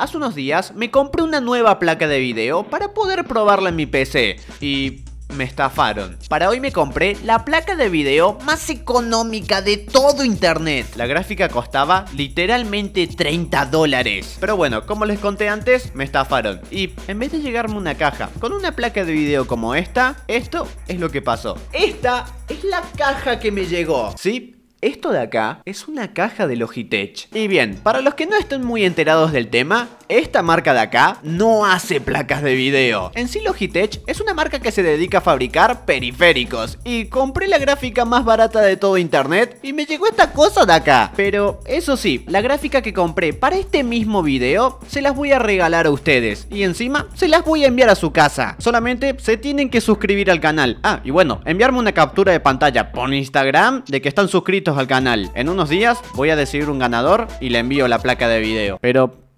Hace unos días me compré una nueva placa de video para poder probarla en mi PC y me estafaron. Para hoy me compré la placa de video más económica de todo internet. La gráfica costaba literalmente 30 dólares. Pero bueno, como les conté antes, me estafaron. Y en vez de llegarme una caja con una placa de video como esta, esto es lo que pasó. Esta es la caja que me llegó. ¿Sí? Esto de acá es una caja de Logitech. Y bien, para los que no estén muy enterados del tema, esta marca de acá no hace placas de video. En sí Logitech es una marca que se dedica a fabricar periféricos. Y compré la gráfica más barata de todo internet y me llegó esta cosa de acá. Pero eso sí, la gráfica que compré para este mismo video se las voy a regalar a ustedes. Y encima se las voy a enviar a su casa. Solamente se tienen que suscribir al canal. Ah, y bueno, enviarme una captura de pantalla por Instagram de que están suscritos al canal. En unos días voy a decidir un ganador y le envío la placa de video. Pero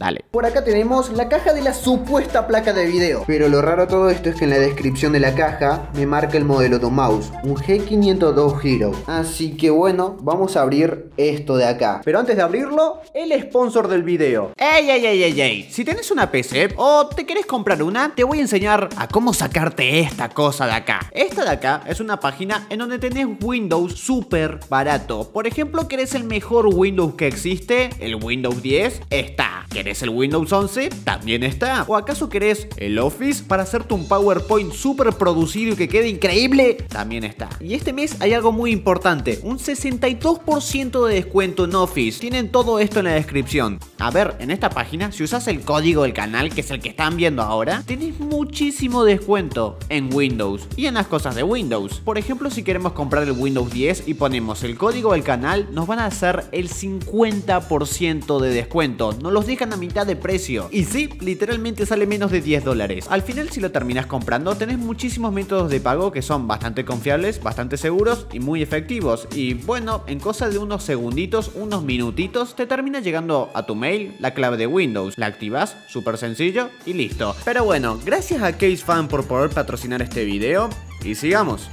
Dale. Por acá tenemos la caja de la supuesta placa de video. Pero lo raro de todo esto es que en la descripción de la caja me marca el modelo de mouse, un G502 Hero. Así que bueno, vamos a abrir esto de acá. Pero antes de abrirlo, el sponsor del video. ¡Ey, ey, ey, ey, ey! Si tenés una PC o te querés comprar una, te voy a enseñar a cómo sacarte esta cosa de acá. Esta de acá es una página en donde tenés Windows súper barato. Por ejemplo, querés el mejor Windows que existe, el Windows 10, está. ¿Querés el Windows 11? También está. ¿O acaso querés el Office para hacerte un PowerPoint súper producido y que quede increíble? También está. Y este mes hay algo muy importante, un 62% de descuento en Office. Tienen todo esto en la descripción. A ver, en esta página, si usas el código del canal, que es el que están viendo ahora, tenés muchísimo descuento en Windows y en las cosas de Windows. Por ejemplo, si queremos comprar el Windows 10 y ponemos el código del canal, nos van a hacer el 50% de descuento. No los dejan a mitad de precio. Y sí, literalmente sale menos de 10 dólares. Al final, si lo terminas comprando, tenés muchísimos métodos de pago que son bastante confiables, bastante seguros y muy efectivos. Y bueno, en cosa de unos segunditos, unos minutitos, te termina llegando a tu mail la clave de Windows. La activas, súper sencillo y listo. Pero bueno, gracias a CaseFan por poder patrocinar este video. Y sigamos.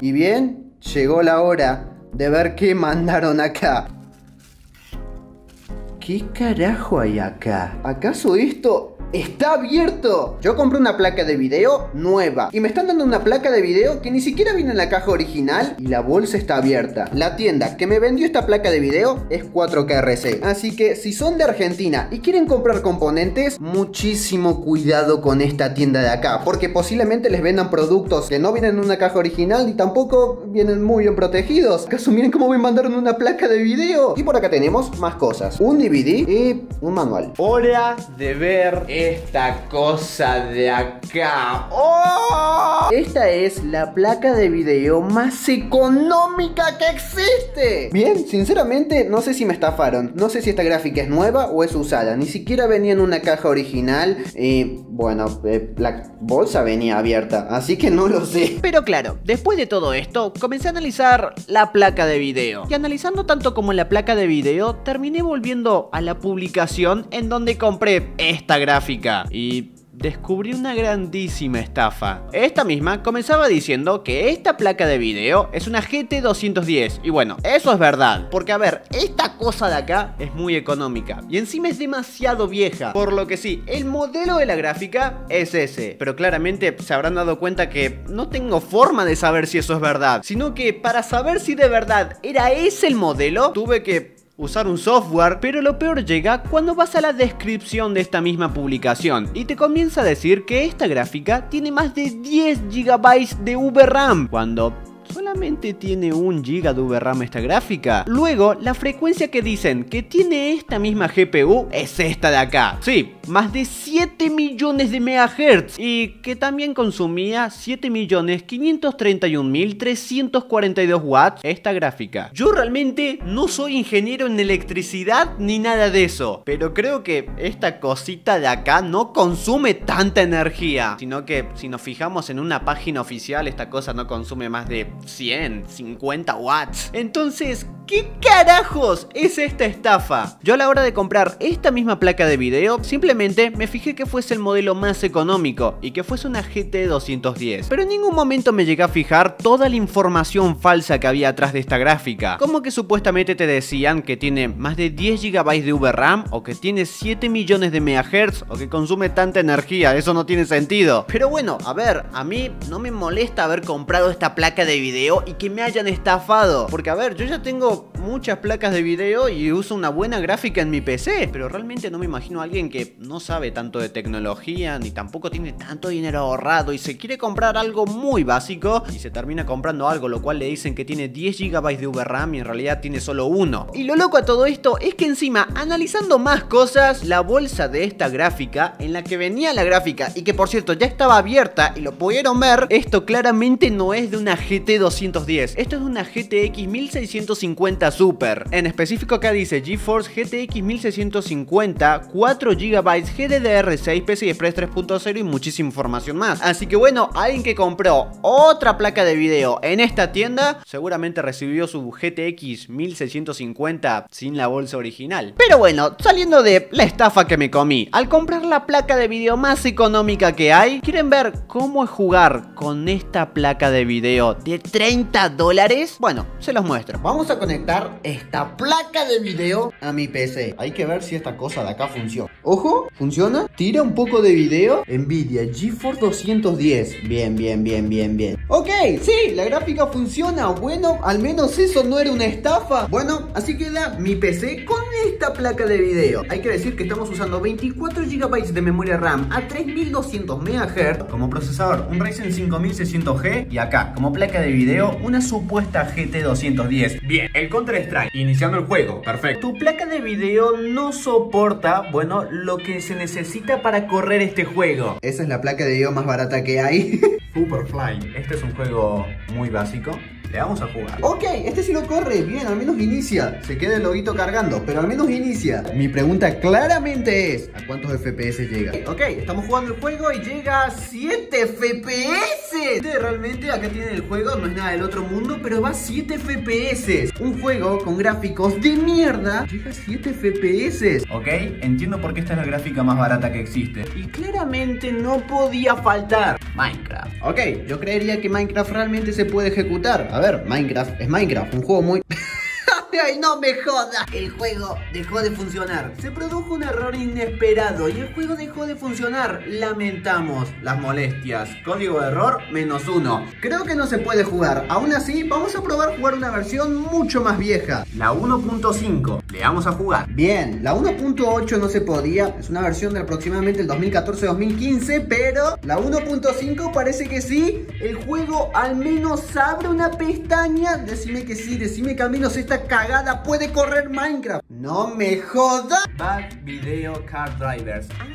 Y bien, llegó la hora de ver qué mandaron acá. ¿Qué carajo hay acá? ¿Acaso esto está abierto? Yo compré una placa de video nueva y me están dando una placa de video que ni siquiera viene en la caja original y la bolsa está abierta. La tienda que me vendió esta placa de video es 4KRC. Así que si son de Argentina y quieren comprar componentes, muchísimo cuidado con esta tienda de acá, porque posiblemente les vendan productos que no vienen en una caja original y tampoco vienen muy bien protegidos. ¿Acaso miren cómo me mandaron una placa de video? Y por acá tenemos más cosas. Un DVD y un manual. Hora de ver esta cosa de acá. ¡Oh! Esta es la placa de video más económica que existe. Bien, sinceramente no sé si me estafaron. No sé si esta gráfica es nueva o es usada. Ni siquiera venía en una caja original. Y bueno, eh, la bolsa venía abierta. Así que no lo sé. Pero claro, después de todo esto, comencé a analizar la placa de video. Y analizando tanto como la placa de video, terminé volviendo a la publicación en donde compré esta gráfica. Y descubrí una grandísima estafa. Esta misma comenzaba diciendo que esta placa de video es una GT210. Y bueno, eso es verdad. Porque a ver, esta cosa de acá es muy económica. Y encima es demasiado vieja. Por lo que sí, el modelo de la gráfica es ese. Pero claramente se habrán dado cuenta que no tengo forma de saber si eso es verdad. Sino que para saber si de verdad era ese el modelo, tuve que usar un software, pero lo peor llega cuando vas a la descripción de esta misma publicación y te comienza a decir que esta gráfica tiene más de 10 GB de VRAM, cuando solamente tiene un GB de VRAM esta gráfica. Luego, la frecuencia que dicen que tiene esta misma GPU es esta de acá. Sí, más de 7 millones de megahertz y que también consumía 7.531.342 watts esta gráfica. Yo realmente no soy ingeniero en electricidad ni nada de eso, pero creo que esta cosita de acá no consume tanta energía, sino que si nos fijamos en una página oficial esta cosa no consume más de 100, 50 watts. Entonces, ¿qué carajos es esta estafa? Yo a la hora de comprar esta misma placa de video, simplemente me fijé que fuese el modelo más económico y que fuese una GT 210. Pero en ningún momento me llegué a fijar toda la información falsa que había atrás de esta gráfica. Como que supuestamente te decían que tiene más de 10 GB de VRAM o que tiene 7 millones de MHz o que consume tanta energía. Eso no tiene sentido. Pero bueno, a ver, a mí no me molesta haber comprado esta placa de video y que me hayan estafado. Porque a ver, yo ya tengo muchas placas de video y uso una buena gráfica en mi PC. Pero realmente no me imagino a alguien que no sabe tanto de tecnología ni tampoco tiene tanto dinero ahorrado y se quiere comprar algo muy básico y se termina comprando algo lo cual le dicen que tiene 10 GB de VRAM y en realidad tiene solo uno. Y lo loco a todo esto es que encima, analizando más cosas, la bolsa de esta gráfica en la que venía la gráfica y que por cierto ya estaba abierta y lo pudieron ver, esto claramente no es de una GT 210, esto es de una GTX 1650 Super. En específico acá dice GeForce GTX 1650, 4 GB GDDR6, PCI Express 3.0 y muchísima información más. Así que bueno, alguien que compró otra placa de video en esta tienda, seguramente recibió su GTX 1650 sin la bolsa original. Pero bueno, saliendo de la estafa que me comí, al comprar la placa de video más económica que hay, ¿quieren ver cómo es jugar con esta placa de video de 30 dólares? Bueno, se los muestro. Vamos a conectar esta placa de video a mi PC. Hay que ver si esta cosa de acá funciona. Ojo, funciona. Tira un poco de video. Nvidia GeForce 210. Bien, bien, bien, bien, bien. Ok, sí, la gráfica funciona. Bueno, al menos eso no era una estafa. Bueno, así queda mi PC con esta placa de video. Hay que decir que estamos usando 24 GB de memoria RAM a 3200 MHz como procesador, un Ryzen 5600G y acá, como placa de video, una supuesta GT 210. Bien, el Counter-Strike, iniciando el juego, perfecto. Tu placa de video no soporta, bueno, lo que se necesita para correr este juego. Esa es la placa de video más barata que hay. Superfly, este es un juego muy básico. Le vamos a jugar. Ok, este sí lo corre, bien, al menos inicia. Se queda el loguito cargando, pero al menos inicia. Mi pregunta claramente es, ¿a cuántos FPS llega? Ok, estamos jugando el juego y llega a 7 FPS. Realmente acá tiene el juego, no es nada del otro mundo, pero va a 7 FPS. Un juego con gráficos de mierda llega a 7 FPS. Ok, entiendo por qué esta es la gráfica más barata que existe. Y claramente no podía faltar Minecraft. Ok, yo creería que Minecraft realmente se puede ejecutar. A ver, Minecraft es Minecraft, un juego muy... ¡Ay, no me jodas! El juego dejó de funcionar. Se produjo un error inesperado y el juego dejó de funcionar. Lamentamos las molestias. Código de error menos uno. Creo que no se puede jugar. Aún así, vamos a probar jugar una versión mucho más vieja. La 1.5. Le vamos a jugar. Bien, la 1.8 no se podía. Es una versión de aproximadamente el 2014-2015, pero la 1.5 parece que sí. El juego al menos abre una pestaña. Decime que sí, decime que al menos esta cagada puede correr Minecraft. No me jodas. Back Video Car Drivers. Ah,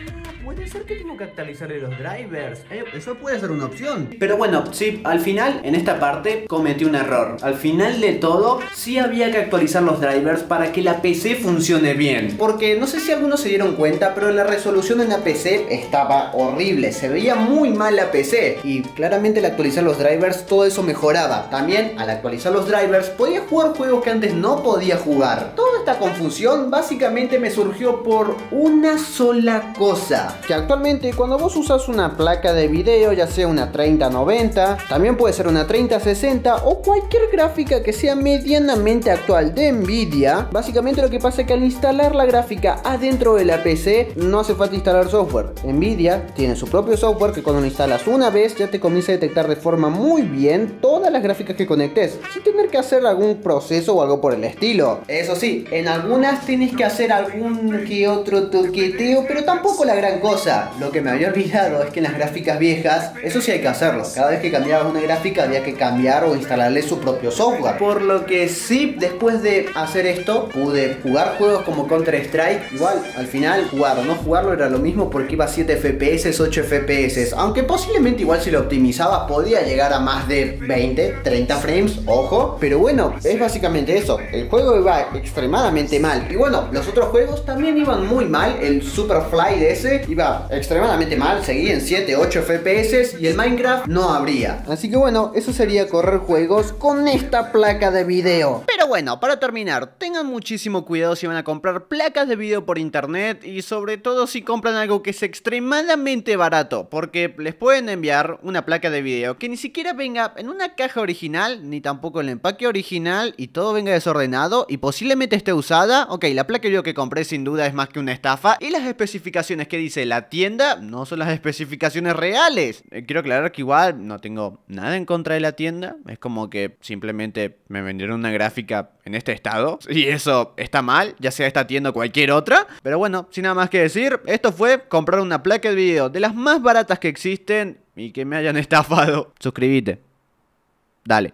puede ser que tengo que actualizarle los drivers. Eh, eso puede ser una opción. Pero bueno, sí, al final, en esta parte, cometí un error. Al final de todo, sí había que actualizar los drivers para que la PC funcione bien. Porque no sé si algunos se dieron cuenta, pero la resolución en la PC estaba horrible. Se veía muy mal la PC. Y claramente al actualizar los drivers, todo eso mejoraba. También, al actualizar los drivers, podía jugar juegos que antes no podía jugar. Toda confusión básicamente me surgió por una sola cosa que actualmente cuando vos usas una placa de video, ya sea una 3090, también puede ser una 3060 o cualquier gráfica que sea medianamente actual de Nvidia, básicamente lo que pasa es que al instalar la gráfica adentro de la PC no hace falta instalar software. Nvidia tiene su propio software que cuando lo instalas una vez ya te comienza a detectar de forma muy bien todas las gráficas que conectes, sin tener que hacer algún proceso o algo por el estilo. Eso sí, en algunas tienes que hacer algún que otro toqueteo, pero tampoco la gran cosa, lo que me había olvidado es que en las gráficas viejas, eso sí hay que hacerlo. Cada vez que cambiabas una gráfica había que cambiar o instalarle su propio software. Por lo que sí, después de hacer esto, pude jugar juegos como Counter Strike. Igual, al final, jugar o no jugarlo era lo mismo porque iba a 7 FPS, 8 FPS. Aunque posiblemente igual si lo optimizaba podía llegar a más de 20, 30 frames, ojo. Pero bueno, es básicamente eso. el juego iba extremadamente mal. Y bueno, los otros juegos también iban muy mal. El Superfly de ese iba extremadamente mal, seguía en 7, 8 FPS y el Minecraft no abría. Así que bueno, eso sería correr juegos con esta placa de video. Pero bueno, para terminar, tengan muchísimo cuidado si van a comprar placas de video por internet y sobre todo si compran algo que es extremadamente barato, porque les pueden enviar una placa de video que ni siquiera venga en una caja original, ni tampoco en el empaque original y todo venga desordenado y posiblemente esté usada. Ok, la placa video que compré sin duda es más que una estafa y las especificaciones que dice la tienda no son las especificaciones reales. Eh, quiero aclarar que igual no tengo nada en contra de la tienda, es como que simplemente me vendieron una gráfica en este estado y eso está mal, ya sea esta tienda o cualquier otra. Pero bueno, sin nada más que decir, esto fue comprar una placa de video de las más baratas que existen y que me hayan estafado. Suscríbete. Dale.